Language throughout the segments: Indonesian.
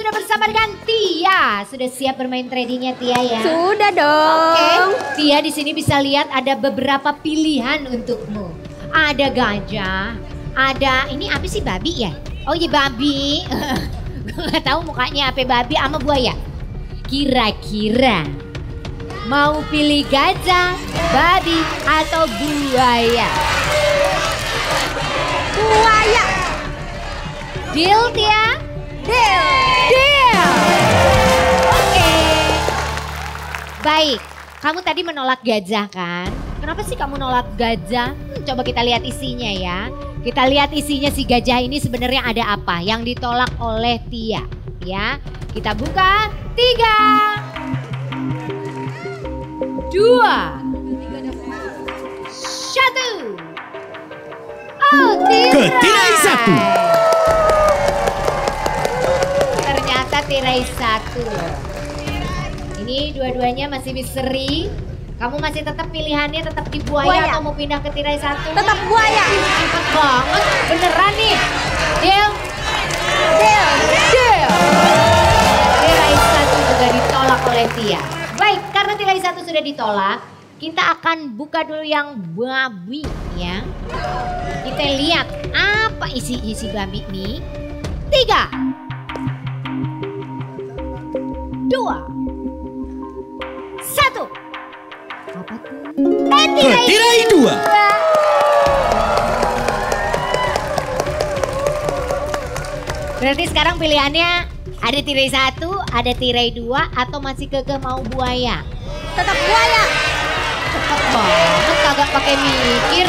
sudah bersama dengan Tia. Sudah siap bermain tradingnya Tia ya? Sudah dong. Oke, Tia di sini bisa lihat ada beberapa pilihan untukmu. Ada gajah, ada ini apa sih babi ya? Oh iya babi. Gue nggak tahu mukanya apa babi sama buaya. Kira-kira mau pilih gajah, babi atau buaya? Buaya. Deal Tia? Deal. Deal. Oke. Baik, kamu tadi menolak gajah kan? Kenapa sih kamu nolak gajah? Hmm, coba kita lihat isinya ya. Kita lihat isinya si gajah ini sebenarnya ada apa yang ditolak oleh Tia. Ya, kita buka tiga, dua, satu. Oh, tirai. Ketirai satu. Tirai satu. Ini dua-duanya masih misteri. Kamu masih tetap pilihannya tetap di buaya, Buaya. atau mau pindah ke tirai satu? Tetap buaya. Cepet banget, beneran nih. Deal, Deal. deal. Tirai satu juga ditolak oleh Tia. Baik, karena tirai satu sudah ditolak, kita akan buka dulu yang babi ya. Kita lihat apa isi isi babi nih. Tiga, dua, satu. Apa tuh? Eh, tirai dua. Berarti sekarang pilihannya ada tirai satu, ada tirai dua, atau masih keke mau buaya? Tetap buaya. Cepet banget kagak pakai mikir.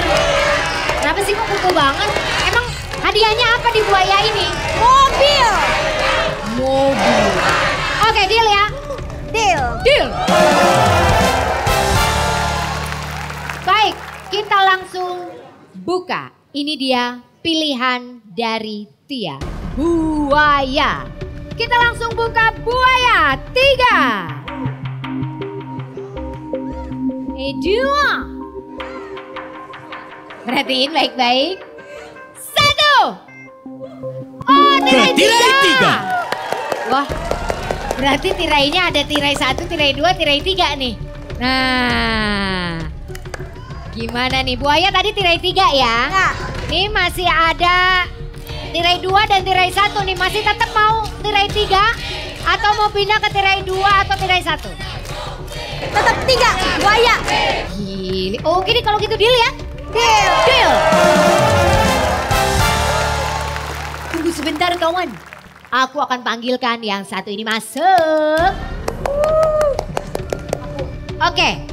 Kenapa sih kok kuku banget? Emang hadiahnya apa di buaya ini? Mobil. Mobil. Oke deal ya. Deal. Deal. Baik, kita langsung buka. Ini dia pilihan dari Tia. Buaya. Kita langsung buka buaya. Tiga. Eh, dua. Perhatiin baik-baik. Satu. Oh, Ketirai tiga. tiga. Wah, berarti tirainya ada tirai satu, tirai dua, tirai tiga nih. Nah, gimana nih? Buaya tadi tirai tiga ya? Nah, Ini masih ada tirai dua dan tirai satu nih. Masih tetap mau tirai tiga? Atau mau pindah ke tirai dua atau tirai satu? tetap tiga. Buaya. Gili. Oh gini kalau gitu deal ya? Deal. Deal. Tunggu sebentar kawan. Aku akan panggilkan yang satu ini masuk. Oke.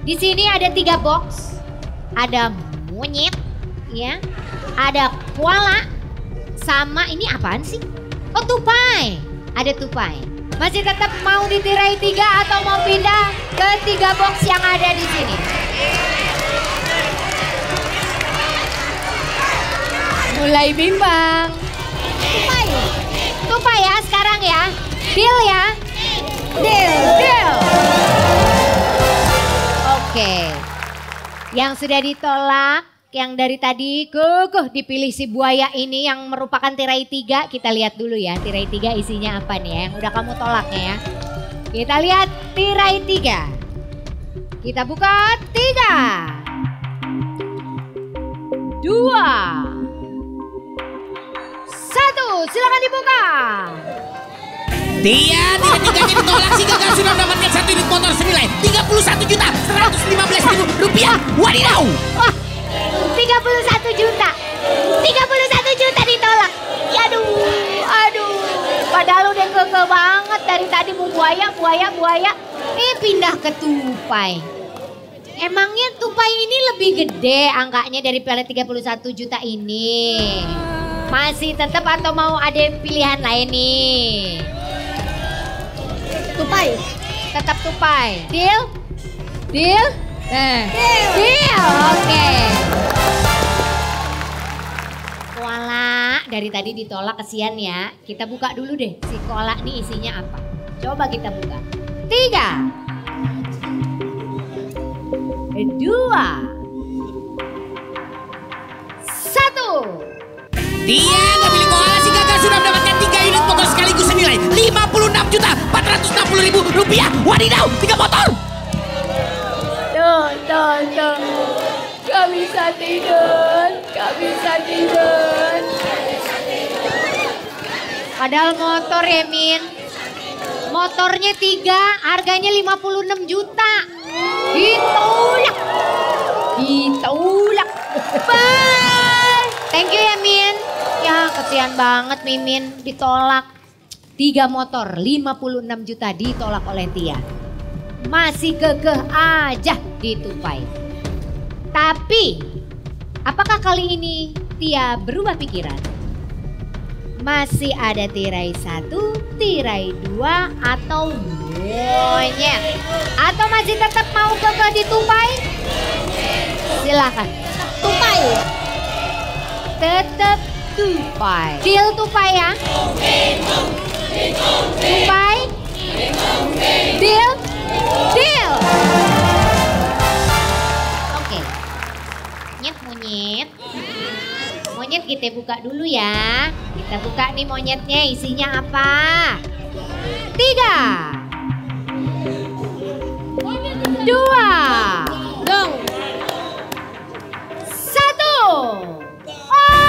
Di sini ada tiga box. Ada monyet, ya. Ada koala. Sama ini apaan sih? Oh tupai. Ada tupai. Masih tetap mau ditirai tiga atau mau pindah ke tiga box yang ada di sini? Mulai bimbang. Tupai. Tupai ya sekarang ya. Deal ya. Deal. Deal. Oke. Yang sudah ditolak, yang dari tadi kukuh dipilih si buaya ini yang merupakan tirai tiga. Kita lihat dulu ya tirai tiga isinya apa nih ya. Yang udah kamu tolaknya ya. Kita lihat tirai tiga. Kita buka tiga. Dua. Tia, tiga-tiganya ditolak si gagal sudah mendapatkan satu unit motor senilai 31 juta 115 ribu rupiah. Wadidaw. Wah, 31 juta. 31 juta ditolak. Aduh, aduh. Padahal udah keke banget dari tadi mau buaya, buaya, buaya. Eh pindah ke tupai. Emangnya tupai ini lebih gede angkanya daripada 31 juta ini? Masih tetap atau mau ada pilihan lain nih? Tupai. Tetap tupai. Deal? Deal? Nah. Deal. Deal, oke. Koala dari tadi ditolak kesian ya. Kita buka dulu deh si koala nih isinya apa. Coba kita buka. Tiga. Dua. Satu. Dia nggak pilih koala si gagal sudah mendapatkan tiga unit motor sekaligus senilai 260 ribu rupiah. Wadidaw, tiga motor. Tuh, tuh, tuh. Gak bisa tidur, gak bisa tidur. Padahal motor ya Min. Motornya tiga, harganya 56 juta. Ditolak. Ditolak. Bye. Thank you ya Min. Ya kesian banget Mimin ditolak. Tiga motor 56 juta ditolak oleh Tia. Masih kekeh aja ditupai. Tapi apakah kali ini Tia berubah pikiran? Masih ada tirai satu, tirai dua, atau monyet? Atau masih tetap mau kekeh ditupai? Silakan. Tupai. Tetap tupai. Deal tupai ya. Tupai. Deal. Deal. Oke. Monyet monyet. Monyet kita buka dulu ya. Kita buka nih monyetnya isinya apa? Tiga. Dua. Dong. Satu.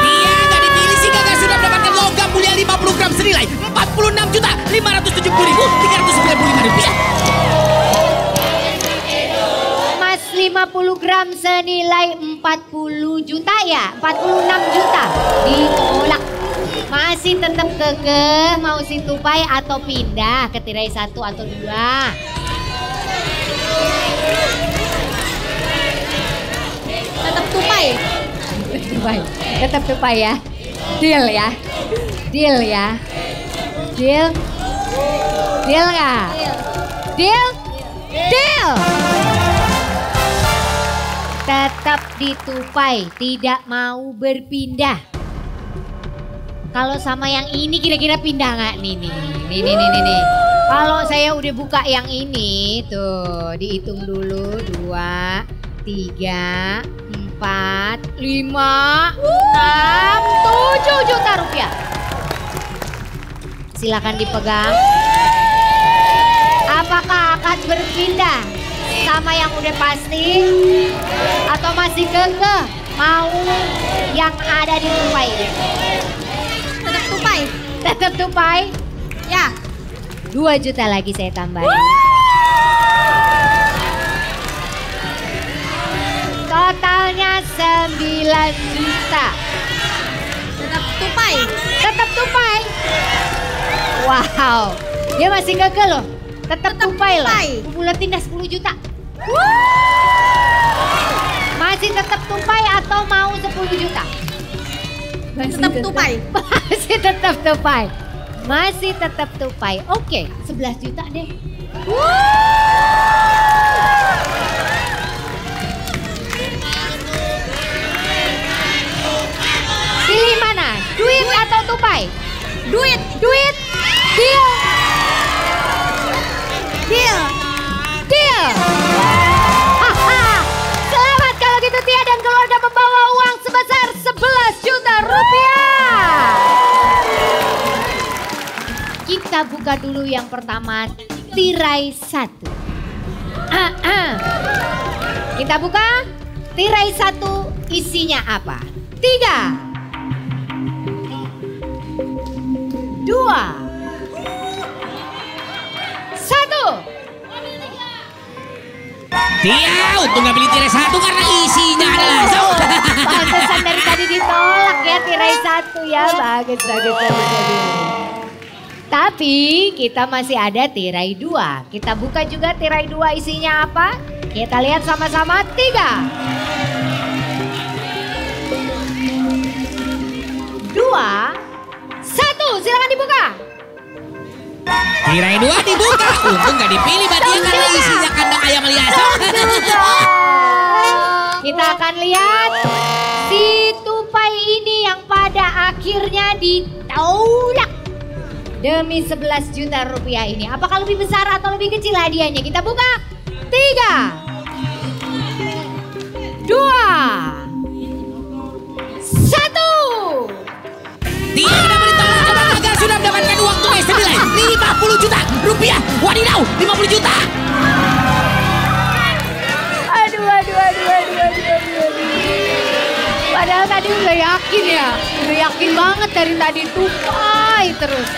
Dia nggak dipilih sih gagal sudah mendapatkan logam mulia 50 gram senilai 46 juta 570 ribu 395 rupiah. Mas 50 gram senilai 40 juta ya? 46 juta. Ditolak. Masih tetap kekeh mau si tupai atau pindah ke tirai satu atau dua. Tetap tupai. Tupai. Tetap tupai ya. Deal ya. Deal ya. Deal. Deal nggak? Deal? Deal! Tetap ditupai, tidak mau berpindah. Kalau sama yang ini kira-kira pindah nggak nih nih nih nih nih nih. nih. Kalau saya udah buka yang ini tuh dihitung dulu dua, tiga, empat, lima, enam, tujuh juta rupiah. Silakan dipegang. Apakah akan berpindah sama yang udah pasti atau masih kekeh mau yang ada di tupai? Tetap tupai. Tetap tupai. Ya. Dua juta lagi saya tambahin. Totalnya 9 juta. Tetap tupai. Tetap tupai. Wow. Dia masih kekeh loh. Tetap tupai loh. Bulatin dah 10 juta. Masih tetap tupai atau mau 10 juta? Masih Tetap tupai. Masih tetap tupai. Masih tetap tupai. Oke, 11 juta deh. Pilih mana? Duit atau tupai? Duit. Duit. Deal. Deal. Deal. Haha. Selamat kalau Tia dan keluarga membawa uang sebesar 11 juta rupiah. Kita buka dulu yang pertama tirai satu. Ah. Kita buka tirai satu isinya apa? Tiga. Dua. Dia untung nggak beli tirai satu karena isinya ada langsung. Pantesan dari tadi ditolak ya tirai satu ya. Bagus, bagus, bagus, bagus. Tapi kita masih ada tirai dua. Kita buka juga tirai dua isinya apa? Kita lihat sama-sama tiga. Dua. Satu, silakan dibuka. Tirai dua dibuka, untung nggak dipilih Badia karena isinya kandang akan lihat si tupai ini yang pada akhirnya ditolak demi 11 juta rupiah ini. Apakah lebih besar atau lebih kecil hadiahnya? Kita buka. Tiga. Dua. Satu. Dia sudah ditolak gagal sudah mendapatkan uang tunai senilai 50 juta rupiah. Wadidaw, 50 juta. Padahal tadi udah yakin ya, udah yakin banget dari tadi tupai terus.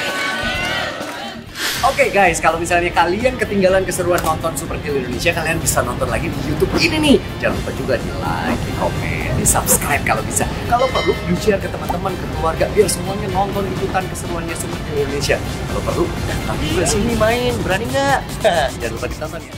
Oke guys, kalau misalnya kalian ketinggalan keseruan nonton Super Kill Indonesia, kalian bisa nonton lagi di YouTube ini nih. Jangan lupa juga di like, di komen, di subscribe kalau bisa. Kalau perlu, di share ke teman-teman, ke keluarga, biar semuanya nonton ikutan keseruannya Super Kill Indonesia. Kalau perlu, datang juga sini main, berani nggak? Jangan lupa ditonton ya.